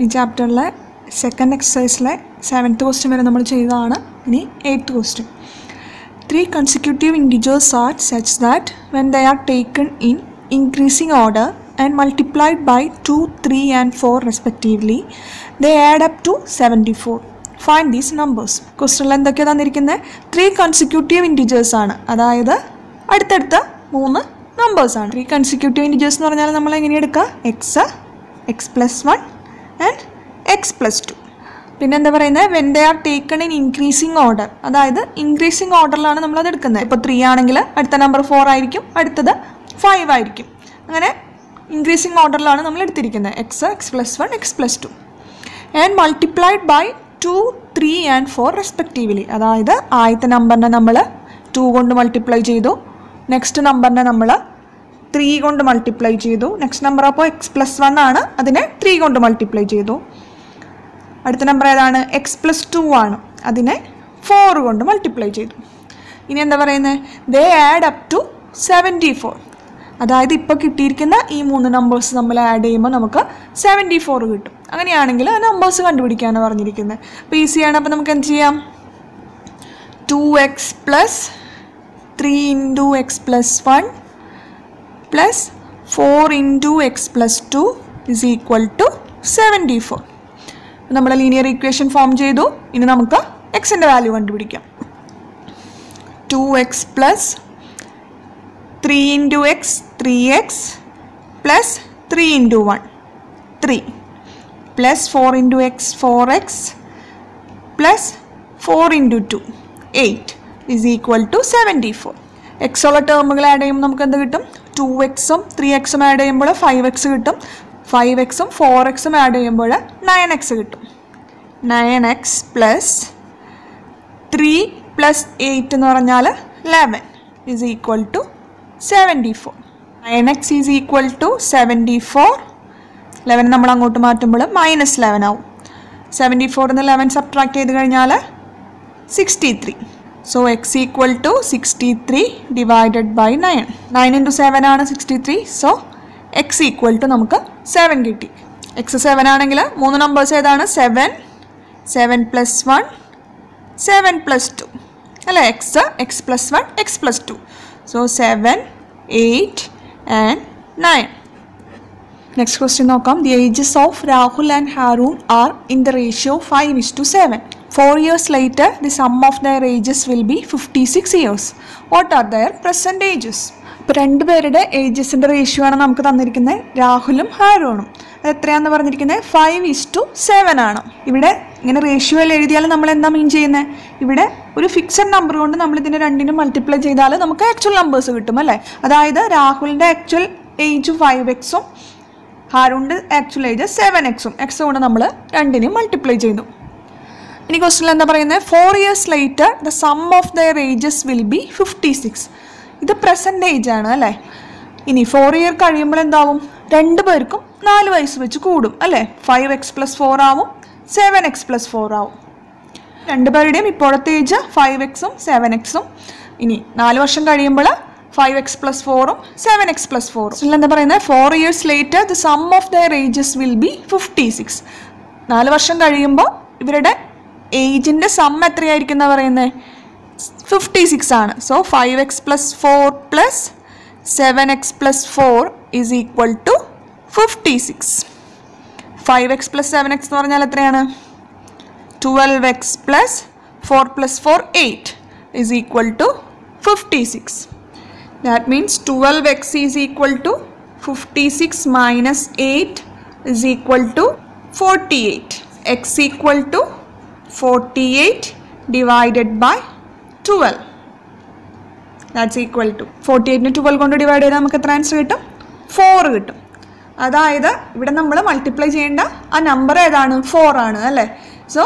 ഈ ചാപ്റ്ററിലെ സെക്കൻഡ് എക്സസൈസിലെ സെവൻത്ത് ക്വസ്റ്റ്യൻ വരെ നമ്മൾ ചെയ്തതാണ്. ഇനി eighth question three consecutive integers are such that when they are taken in increasing order and multiplied by two three and four respectively they add up to seventy four find these numbers ക്വസ്റ്റനിൽ എന്തൊക്കെയാണ് തന്നിരിക്കുന്നത് three consecutive integers ആണ്. അതായത് അടുത്തടുത്ത മൂന്ന് നമ്പേഴ്സാണ് three consecutive integers എന്ന് പറഞ്ഞാൽ നമ്മൾ എങ്ങനെ എടുക്കുക x x plus one and x plus two പിന്നെ എന്താ പറയുന്നത് when they are taken in increasing order അതായത് ഇൻക്രീസിങ് ഓർഡറിലാണ് നമ്മൾ അത് എടുക്കുന്നത്. ഇപ്പോൾ ത്രീ ആണെങ്കിൽ അടുത്ത നമ്പർ ഫോർ ആയിരിക്കും അടുത്തത് ഫൈവ് ആയിരിക്കും. അങ്ങനെ ഇൻക്രീസിങ് ഓർഡറിലാണ് നമ്മൾ എടുത്തിരിക്കുന്നത്. X x plus one x plus two and multiplied by two three and four respectively അതായത് ആദ്യത്തെ നമ്പറിനെ നമ്മൾ ടു കൊണ്ട് മൾട്ടിപ്ലൈ ചെയ്തു. നെക്സ്റ്റ് നമ്പറിനെ നമ്മൾ ത്രീ കൊണ്ട് മൾട്ടിപ്ലൈ ചെയ്തു. നെക്സ്റ്റ് നമ്പർ അപ്പോൾ എക്സ് പ്ലസ് വൺ ആണ്. അതിനെ ത്രീ കൊണ്ട് മൾട്ടിപ്ലൈ ചെയ്തു. അടുത്ത നമ്പർ ഏതാണ്? എക്സ് പ്ലസ് ടു ആണ്. അതിനെ ഫോർ കൊണ്ട് മൾട്ടിപ്ലൈ ചെയ്തു. ഇനി എന്താ പറയുന്നത് they add up to seventy four അതായത് ഇപ്പോൾ കിട്ടിയിരിക്കുന്ന ഈ മൂന്ന് നമ്പേഴ്സ് നമ്മൾ ആഡ് ചെയ്യുമ്പോൾ നമുക്ക് സെവന്റി ഫോർ കിട്ടും. അങ്ങനെയാണെങ്കിൽ ആ നമ്പേഴ്സ് കണ്ടുപിടിക്കാനാണ് പറഞ്ഞിരിക്കുന്നത്. അപ്പോൾ ഈസിയാണ് അപ്പോൾ നമുക്ക് എന്ത് ചെയ്യാം? Two x plus three into x plus one four into x plus two is equal to seventy four നമ്മൾ ലീനിയർ ഇക്വേഷൻ ഫോം ചെയ്തു. ഇനി നമുക്ക് എക്സിന്റെ വാല്യൂ കണ്ടുപിടിക്കാം. Two x plus three into x three x plus three into one three plus four into x four x plus four into two eight is equal to seventy four x ഉള്ള ടേമുകൾ add ചെയ്യുമ്പോൾ നമുക്ക് എന്ത് കിട്ടും? To എക്സും three എക്സും add ചെയ്യുമ്പോൾ five x കിട്ടും. ഫൈവ് എക്സും ഫോർ എക്സും ആഡ് ചെയ്യുമ്പോൾ നയൻ എക്സ് കിട്ടും. Nine x plus three plus eight എന്ന് പറഞ്ഞാൽ eleven is equal to seventy four nine x is equal to seventy four eleven നമ്മൾ അങ്ങോട്ട് മാറ്റുമ്പോൾ മൈനസ് ലെവൻ ആവും. സെവന്റി ഫോറിൽ നിന്ന് ലെവൻ സബ്ട്രാക്ട് ചെയ്ത് കഴിഞ്ഞാൽ sixty three so x equal to sixty three divided by nine nine into seven ആണ് sixty three so x equal to നമുക്ക് സെവൻ കിട്ടി. എക്സ് സെവൻ ആണെങ്കിൽ മൂന്ന് നമ്പേഴ്സ് ഏതാണ്? Seven seven plus one seven plus two അല്ലേ? X x plus one x plus two so seven eight and nine next question നോക്കാം. The ages of Rahul and Haroon are in the ratio five is to seven years later the sum of their ages will be fifty six years what are their present ages ഇപ്പോൾ രണ്ടുപേരുടെ ഏജസിന്റെ ratio ആണ് നമുക്ക് തന്നിരിക്കുന്നത് രാഹുലും ഹാരോണും. അത് എത്രയാണെന്ന് പറഞ്ഞിരിക്കുന്നത്? Five is to seven ആണ്. ഇവിടെ ഇങ്ങനെ റേഷ്യോയിൽ എഴുതിയാൽ നമ്മൾ എന്താ മീൻ ചെയ്യുന്നത്? ഇവിടെ ഒരു ഫിക്സഡ് നമ്പർ കൊണ്ട് നമ്മൾ ഇതിനെ രണ്ടിനും മൾട്ടിപ്ലൈ ചെയ്താൽ നമുക്ക് ആക്ച്വൽ നമ്പേഴ്സ് കിട്ടും അല്ലേ? അതായത് രാഹുലിന്റെ ആക്ച്വൽ ഏജ് ഫൈവ് എക്സും ഹാരൂണിന്റെ ആക്ച്വൽ ഏജ് സെവൻ എക്സും എക്സ് കൊണ്ട് നമ്മൾ രണ്ടിനെയും മൾട്ടിപ്ലൈ ചെയ്തു. ഇനി ക്വസ്റ്റിൽ എന്താ പറയുന്നത് four years later the sum of their ages will be fifty six ഇത് പ്രസന്റ് ഏജ് ആണ് അല്ലേ? ഇനി ഫോർ ഇയർ കഴിയുമ്പോൾ എന്താവും? രണ്ട് പേർക്കും നാല് വയസ്സ് വെച്ച് കൂടും അല്ലേ? ഫൈവ് എക്സ് പ്ലസ് ഫോർ ആവും സെവൻ എക്സ് പ്ലസ് ഫോർ ആവും. രണ്ടുപേരുടെയും ഇപ്പോഴത്തെ ഏജ് ഫൈവ് എക്സും സെവൻ എക്സും ഇനി നാല് വർഷം കഴിയുമ്പോൾ ഫൈവ് എക്സ് പ്ലസ് ഫോറും സെവൻ എക്സ് പ്ലസ് ഫോറും ഇതിൽ എന്താ പറയുന്നത് four years later the sum of their ages will be fifty six നാല് വർഷം കഴിയുമ്പോൾ ഇവരുടെ ഏജിന്റെ സം എത്രയായിരിക്കും എന്നാ പറയുന്നത് ഫിഫ്റ്റി സിക്സ് ആണ്. So five x plus four plus seven x plus four is equal to fifty six five x plus seven x എന്ന് പറഞ്ഞാൽ എത്രയാണ്? Twelve x plus four plus four eight is equal to fifty six that means twelve x is equal to fifty six minus eight is equal to forty eight x equal to forty eight divided by twelve that's equal to forty എയ്റ്റിന് twelve കൊണ്ട് divide ചെയ്താൽ നമുക്ക് എത്ര answer കിട്ടും? Four കിട്ടും. അതായത് ഇവിടെ നമ്മൾ multiply ചെയ്യേണ്ട ആ നമ്പർ ഏതാണ്? ഫോർ ആണ് അല്ലേ? സോ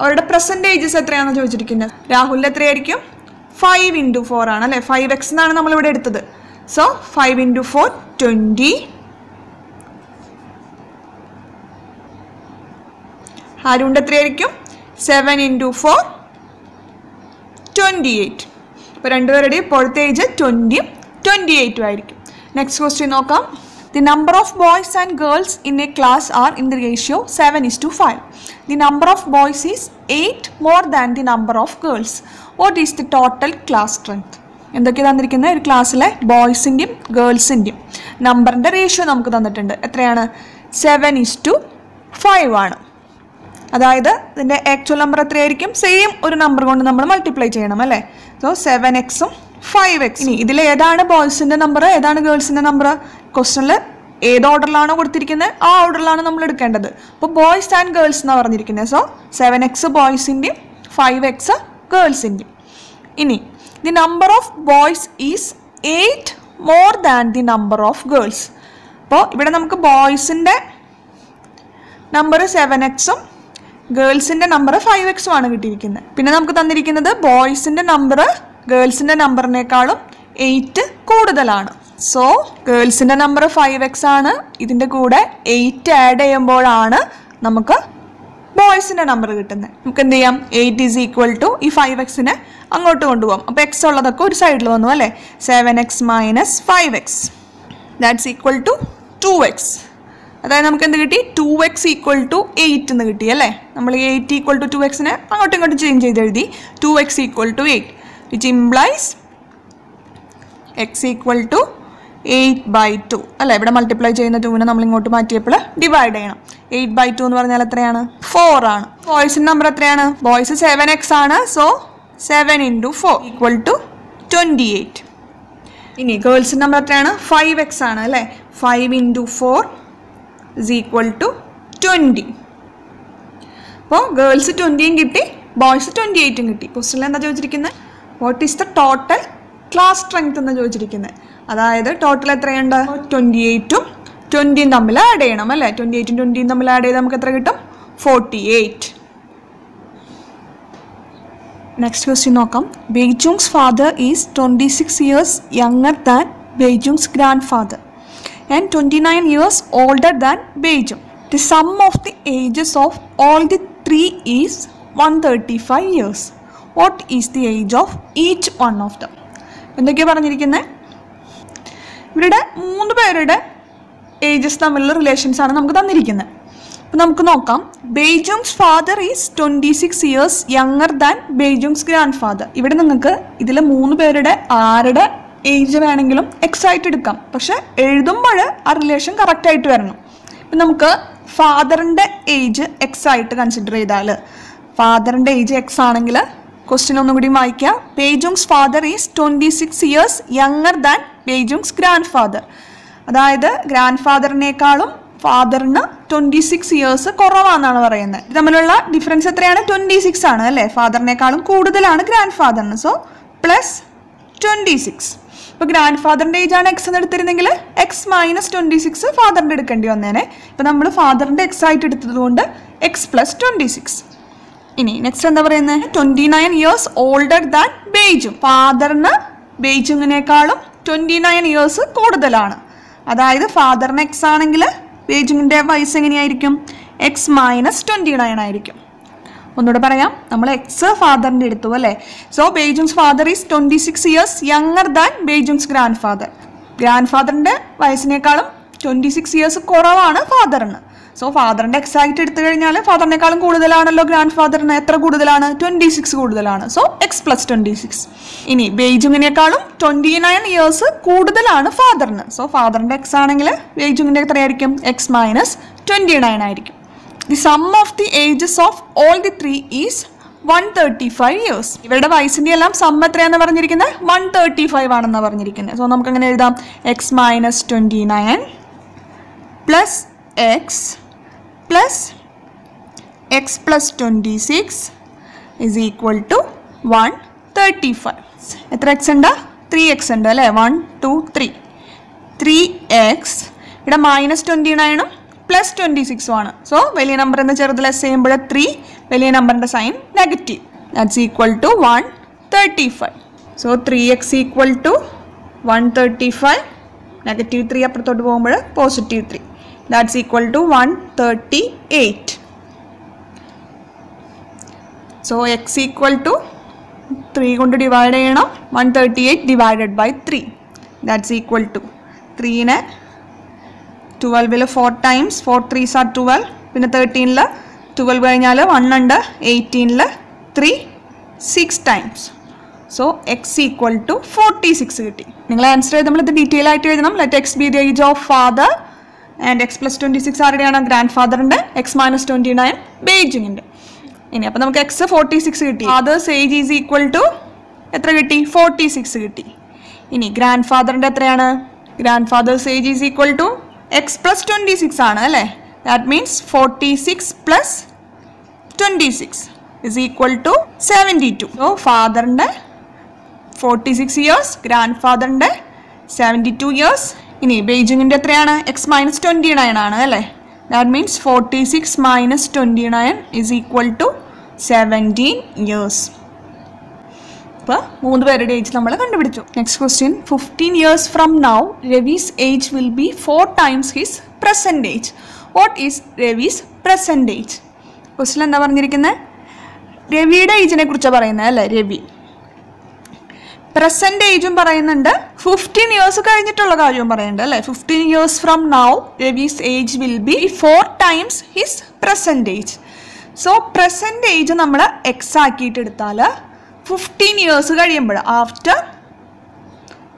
അവരുടെ പെർസെന്റേജസ് എത്രയാണെന്ന് ചോദിച്ചിരിക്കുന്നത് രാഹുലിന്റെ എത്രയായിരിക്കും? ഫൈവ് ഇന്റു ഫോർ ആണ് അല്ലേ? ഫൈവ് എക്സ് എന്നാണ് നമ്മളിവിടെ എടുത്തത്. So five into four twenty ഹാരൂന്റെ എത്രയായിരിക്കും? Seven into four twenty eight അപ്പോൾ രണ്ടുപേരുടെയും ഇപ്പോഴത്തെ ഏജ് ട്വന്റിയും ട്വന്റി എയ്റ്റും ആയിരിക്കും. നെക്സ്റ്റ് ക്വസ്റ്റ്യൻ നോക്കാം. The number of boys and girls in a class are in the ratio seven is to five the number of boys is eight more than the number of girls what is the total class strength എന്തൊക്കെ തന്നിരിക്കുന്നത്? ഒരു ക്ലാസ്സിലെ ബോയ്സിന്റെയും ഗേൾസിന്റെയും നമ്പറിന്റെ ratio നമുക്ക് തന്നിട്ടുണ്ട്. എത്രയാണ്? Seven is to five ആണ്. അതായത് ഇതിന്റെ ആക്ച്വൽ നമ്പർ എത്രയായിരിക്കും? സെയിം ഒരു നമ്പർ കൊണ്ട് നമ്മൾ മൾട്ടിപ്ലൈ ചെയ്യണം അല്ലേ? സോ സെവൻ എക്സും ഫൈവ് എക്സ് ഇനി ഇതിൽ ഏതാണ് ബോയ്സിന്റെ നമ്പർ ഏതാണ് ഗേൾസിന്റെ നമ്പർ ക്വസ്റ്റനിൽ ഏത് ഓർഡറിലാണോ കൊടുത്തിരിക്കുന്നത് ആ ഓർഡറിലാണ് നമ്മൾ എടുക്കേണ്ടത്. അപ്പോൾ ബോയ്സ് ആൻഡ് ഗേൾസ് എന്നാണ് പറഞ്ഞിരിക്കുന്നത് സോ സെവൻ എക്സ് ബോയ്സിന്റെയും ഫൈവ് എക്സ് ഗേൾസിന്റെയും ഇനി the number of boys is eight more than the number of girls അപ്പോൾ ഇവിടെ നമുക്ക് ബോയ്സിന്റെ നമ്പർ സെവൻ എക്സും ഗേൾസിന്റെ നമ്പർ ഫൈവ് എക്സും ആണ് കിട്ടിയിരിക്കുന്നത്. പിന്നെ നമുക്ക് തന്നിരിക്കുന്നത് ബോയ്സിന്റെ നമ്പർ ഗേൾസിന്റെ നമ്പറിനേക്കാളും എയ്റ്റ് കൂടുതലാണ്. സോ ഗേൾസിന്റെ നമ്പർ ഫൈവ് എക്സ് ആണ്. ഇതിന്റെ കൂടെ എയ്റ്റ് ആഡ് ചെയ്യുമ്പോഴാണ് നമുക്ക് ബോയ്സിന്റെ നമ്പർ കിട്ടുന്നത്. നമുക്ക് എന്ത് ചെയ്യാം? എയ്റ്റ് ഈസ് ഈക്വൽ ടു ഈ ഫൈവ് എക്സിനെ അങ്ങോട്ട് കൊണ്ടുപോകാം. അപ്പോൾ എക്സ് ഉള്ളതൊക്കെ ഒരു സൈഡിൽ വന്നു അല്ലേ? Seven x minus five x that's equal to two x അതായത് നമുക്ക് എന്ത് കിട്ടി? Two x equal to eight എന്ന് കിട്ടി അല്ലേ? നമ്മൾ എയ്റ്റ് ഈക്വൽ ടു ടു എക്സിനെ അങ്ങോട്ടും ഇങ്ങോട്ടും ചേഞ്ച് ചെയ്ത് എഴുതി. Two x equal to eight which implies x equal to eight by two അല്ലേ? ഇവിടെ മൾട്ടിപ്ലൈ ചെയ്യുന്ന ടൂവിനെ നമ്മൾ ഇങ്ങോട്ട് മാറ്റിയപ്പോൾ ഡിവൈഡ് ചെയ്യണം. എയ്റ്റ് ബൈ ടു എന്ന് പറഞ്ഞാൽ എത്രയാണ്? ഫോർ ആണ്. ബോയ്സിന്റെ നമ്പർ എത്രയാണ്? ബോയ്സ് സെവൻ എക്സ് ആണ് so seven into four equal to twenty eight ഇനി ഗേൾസിന്റെ നമ്പർ എത്രയാണ്? ഫൈവ് എക്സ് ആണ് അല്ലേ? Five into four is equal to twenty അപ്പോൾ ഗേൾസ് ട്വന്റിയും കിട്ടി ബോയ്സ് ട്വന്റി എയ്റ്റും കിട്ടി. ക്വസ്റ്റിൽ എന്താ ചോദിച്ചിരിക്കുന്നത് what is the total class strength എന്ന് ചോദിച്ചിരിക്കുന്നത് അതായത് ടോട്ടൽ എത്രയുണ്ട്? ട്വന്റി എയ്റ്റും ട്വന്റിയും തമ്മിൽ ആഡ് ചെയ്യണം അല്ലേ? ട്വന്റി എയ്റ്റും ട്വന്റിയും തമ്മിൽ ആഡ് ചെയ്ത് നമുക്ക് എത്ര കിട്ടും? ഫോർട്ടി എയ്റ്റ് നെക്സ്റ്റ് ക്വസ്റ്റ്യൻ നോക്കാം. Beijung's father is twenty six years younger than Beijung's grandfather and twenty nine years older than Beijung the sum of the ages of all the three is one thirty five years what is the age of each one of them എന്തൊക്കെയാണ് പറഞ്ഞിരിക്കുന്നത് ഇവരുടെ മൂന്ന് പേരുടെ ages തമ്മിലുള്ള relations ആണ് നമുക്ക് തന്നിരിക്കുന്നത് അപ്പം നമുക്ക് നോക്കാം. Beijung's father is twenty six years younger than Beijung's grandfather ഇവിടെ നിങ്ങൾക്ക് ഇതിൽ മൂന്ന് പേരുടെ ആരുടെ ഏജ് വേണമെങ്കിലും എക്സൈറ്റ് എടുക്കാം. പക്ഷെ എഴുതുമ്പോൾ ആ റിലേഷൻ കറക്റ്റായിട്ട് വരണം. ഇപ്പം നമുക്ക് ഫാദറിന്റെ ഏജ് എക്സ് ആയിട്ട് കൺസിഡർ ചെയ്താൽ. ഫാദറിന്റെ ഏജ് എക്സ് ആണെങ്കിൽ ക്വസ്റ്റ്യൻ ഒന്നും കൂടി വായിക്കാം. Beijung's father is twenty six years younger than Beijung's grandfather അതായത് ഗ്രാൻഡ് ഫാദറിനേക്കാളും ഫാദറിന് ട്വന്റി സിക്സ് ഇയേഴ്സ് കുറവാണെന്നാണ് പറയുന്നത്. ഇത് തമ്മിലുള്ള ഡിഫറൻസ് എത്രയാണ്? ട്വന്റി സിക്സ് ആണ് അല്ലേ? ഫാദറിനേക്കാളും കൂടുതലാണ് ഗ്രാൻഡ് ഫാദറിന് സോ പ്ലസ് ട്വന്റി സിക്സ് ഇപ്പോൾ ഗ്രാൻഡ് ഫാദറിന്റെ ഏജ് ആണ് എക്സ് എന്ന് എടുത്തിരുന്നെങ്കിൽ എക്സ് മൈനസ് ട്വന്റി സിക്സ് ഫാദറിന്റെ എടുക്കേണ്ടി വന്നേനെ. ഇപ്പോൾ നമ്മൾ ഫാദറിന്റെ എക്സ് ആയിട്ട് എടുത്തതുകൊണ്ട് എക്സ് പ്ലസ് ട്വന്റി സിക്സ് ഇനി നെക്സ്റ്റ് എന്താ പറയുന്നത് twenty nine years older than Beijung. ഫാദറിന് ബേജുങ്ങിനേക്കാളും ട്വന്റി നയൻ ഇയേഴ്സ് കൂടുതലാണ്. അതായത് ഫാദറിന് എക്സ് ആണെങ്കിൽ ബേജുങ്ങിന്റെ വയസ്സ് എങ്ങനെയായിരിക്കും? എക്സ് മൈനസ് ട്വന്റി നയൻ ആയിരിക്കും. ഒന്നുകൂടെ പറയാം. നമ്മൾ എക്സ് ഫാദറിന്റെ എടുത്തു അല്ലേ? So Baejung's father is twenty six years younger than Baejung's grandfather grand ഫാദറിന്റെ വയസ്സിനേക്കാളും ട്വന്റി സിക്സ് ഇയേഴ്സ് കുറവാണ് ഫാദറിന്. സോ ഫാദറിന്റെ എക്സ് ആയിട്ട് എടുത്തു കഴിഞ്ഞാൽ ഫാദറിനേക്കാളും കൂടുതലാണല്ലോ ഗ്രാൻഡ് ഫാദറിന് എത്ര കൂടുതലാണ്? ട്വന്റി സിക്സ് കൂടുതലാണ്. So x plus twenty six ഇനി ബേജുങ്ങിനേക്കാളും ട്വന്റി നയൻ ഇയേഴ്സ് കൂടുതലാണ് ഫാദറിന്. സോ ഫാദറിന്റെ എക്സ് ആണെങ്കിൽ ബേജുങ്ങിന്റെ എത്രയായിരിക്കും എക്സ് മൈനസ് ട്വന്റി നയൻ ആയിരിക്കും. The sum of the ages of all the three is one thirty five years ഇവരുടെ വയസ്സിന്റെ എല്ലാം സം എത്രയാണെന്ന് പറഞ്ഞിരിക്കുന്നത് വൺ തേർട്ടി ഫൈവ് ആണെന്ന് പറഞ്ഞിരിക്കുന്നത് സോ നമുക്ക് അങ്ങനെ എഴുതാം. X minus twenty nine plus x plus x plus twenty six is equal to one thirty five എത്ര എക്സ് ഉണ്ട്? ത്രീ എക്സ് ഉണ്ട് അല്ലേ? One two three three x ഇവിടെ മൈനസ് ട്വന്റി നയനും പ്ലസ് ട്വന്റി സിക്സും ആണ്. സോ വലിയ നമ്പർ എന്ന് ചെറുത് ലെസ് ചെയ്യുമ്പോൾ ത്രീ വലിയ നമ്പറിന്റെ sign negative that's equal to one thirty five so three x equal to one thirty five negative three അപ്പുറത്തോട്ട് പോകുമ്പോൾ positive three that's equal to one thirty eight so x equal to three കൊണ്ട് divide ചെയ്യണം. One thirty eight divided by three that's equal to ത്രീനെ ട്വൽവിൽ four times four threes are twelve പിന്നെ തേർട്ടീനിൽ twelve കഴിഞ്ഞാൽ one ഉണ്ട് എയ്റ്റീനിൽ three six times so x equal to forty six കിട്ടി. നിങ്ങൾ answer ചെയ്ത് നമ്മളിത് ഡീറ്റെയിൽ ആയിട്ട് എഴുതണം. Let x be the age of father and x plus twenty six ആരുടെയാണ്? Grand ഫാദറിന്റെ എക്സ് മൈനസ് ട്വന്റി നയൻ ബേജിങ്ങിന്റെ ഇനി അപ്പോൾ നമുക്ക് എക്സ് ഫോർട്ടി സിക്സ് കിട്ടി. Father's age is equal to എത്ര കിട്ടി? ഫോർട്ടി സിക്സ് കിട്ടി. ഇനി ഗ്രാൻഡ് ഫാദറിന്റെ എത്രയാണ്? Grandfather's age is equal to x plus twenty six ആണ് അല്ലേ? That means forty six plus twenty six is equal to seventy two so ഫാദറിന്റെ forty six years grand ഫാദറിന്റെ seventy two years ഇനി ബെയ്ജിങ്ങിന്റെ എത്രയാണ്? എക്സ് മൈനസ് ട്വന്റി നയൻ ആണ് അല്ലേ? That means forty six minus twenty nine is equal to seventeen years ഇപ്പോൾ മൂന്ന് പേരുടെ age നമ്മൾ കണ്ടുപിടിച്ചു. Next question fifteen years from now Ravi's age will be four times his present age what is Ravi's present age question എന്താ പറഞ്ഞിരിക്കുന്നത് രവിയുടെ ഏജിനെ കുറിച്ചാണ് പറയുന്നത് അല്ലേ രവി പ്രസന്റ് ഏജും പറയുന്നുണ്ട്. ഫിഫ്റ്റീൻ ഇയേഴ്സ് കഴിഞ്ഞിട്ടുള്ള കാര്യവും പറയുന്നുണ്ട് അല്ലേ? Fifteen years from now Ravi's age will be four times his present age so present age നമ്മൾ എക്സ് ആക്കിയിട്ട് എടുത്താൽ ഫിഫ്റ്റീൻ ഇയേഴ്സ് കഴിയുമ്പോൾ ആഫ്റ്റർ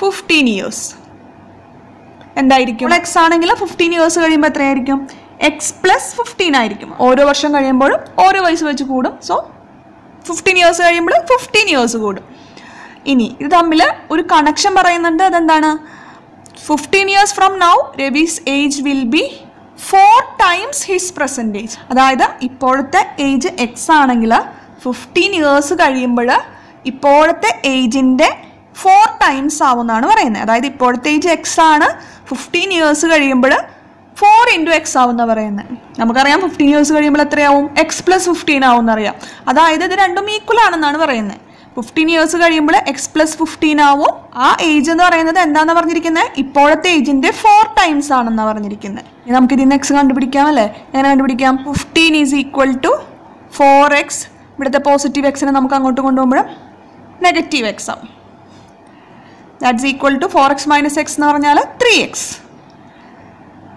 ഫിഫ്റ്റീൻ ഇയേഴ്സ് എന്തായിരിക്കും? എക്സ് ആണെങ്കിൽ ഫിഫ്റ്റീൻ ഇയേഴ്സ് കഴിയുമ്പോൾ എത്രയായിരിക്കും? എക്സ് പ്ലസ് ഫിഫ്റ്റീൻ ആയിരിക്കും. ഓരോ വർഷം കഴിയുമ്പോഴും ഓരോ വയസ്സ് വെച്ച് കൂടും. സോ ഫിഫ്റ്റീൻ ഇയേഴ്സ് കഴിയുമ്പോൾ ഫിഫ്റ്റീൻ ഇയേഴ്സ് കൂടും. ഇനി ഇത് തമ്മിൽ ഒരു കണക്ഷൻ പറയുന്നുണ്ട്. അതെന്താണ്? Fifteen years from now Ravi's age will be four times his present age അതായത് ഇപ്പോഴത്തെ ഏജ് എക്സ് ആണെങ്കിൽ ഫിഫ്റ്റീൻ ഇയേഴ്സ് കഴിയുമ്പോൾ ഇപ്പോഴത്തെ ഏജിന്റെ ഫോർ ടൈംസ് ആവുമെന്നാണ് പറയുന്നത് അതായത് ഇപ്പോഴത്തെ ഏജ് എക്സ് ആണ് ഫിഫ്റ്റീൻ ഇയേഴ്സ് കഴിയുമ്പോൾ ഫോർ ഇന്റു എക്സ് ആവുന്ന പറയുന്നത് നമുക്കറിയാം ഫിഫ്റ്റീൻ ഇയേഴ്സ് കഴിയുമ്പോൾ എത്രയാവും? എക്സ് പ്ലസ് ഫിഫ്റ്റീൻ ആവും എന്നറിയാം അതായത് ഇത് രണ്ടും ഈക്വൽ ആണെന്നാണ് പറയുന്നത് ഫിഫ്റ്റീൻ ഇയേഴ്സ് കഴിയുമ്പോൾ എക്സ് പ്ലസ് ഫിഫ്റ്റീൻ ആവും. ആ ഏജ് എന്ന് പറയുന്നത് എന്താണെന്ന് പറഞ്ഞിരിക്കുന്നത് ഇപ്പോഴത്തെ ഏജിന്റെ ഫോർ ടൈംസ് ആണെന്നാണ് പറഞ്ഞിരിക്കുന്നത് നമുക്ക് ഇതിന് എക്സ് കണ്ടുപിടിക്കാം അല്ലേ? എങ്ങനെ കണ്ടുപിടിക്കാം? Fifteen is equal to four x ഇവിടുത്തെ പോസിറ്റീവ് എക്സിനെ നമുക്ക് അങ്ങോട്ട് കൊണ്ടുപോകുമ്പോൾ നെഗറ്റീവ് എക്സ് ആവും that's equal to four x minus x എന്ന് പറഞ്ഞാൽ three x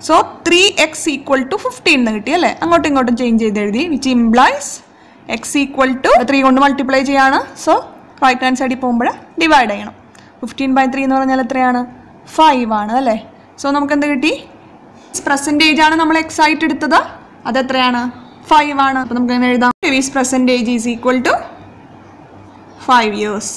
so three x equal to fifteen എന്ന് കിട്ടി അല്ലേ? അങ്ങോട്ടും ഇങ്ങോട്ടും ചേഞ്ച് ചെയ്ത് എഴുതി. Which implies x equal to three കൊണ്ട് മൾട്ടിപ്ലൈ ചെയ്യാണ്. സോ റൈറ്റ് ഹാൻഡ് സൈഡിൽ പോകുമ്പോൾ ഡിവൈഡ് ചെയ്യണം. ഫിഫ്റ്റീൻ ബൈ ത്രീ എന്ന് പറഞ്ഞാൽ എത്രയാണ്? ഫൈവ് ആണ് അല്ലേ? സോ നമുക്ക് എന്ത് കിട്ടി പ്രസന്റേജ് ആണ് നമ്മൾ എക്സ് ആയിട്ട് എടുത്തത്. അതെത്രയാണ് ഫൈവ് ആണ്. അപ്പോൾ നമുക്ക് എഴുതാം. Present age is equal to five years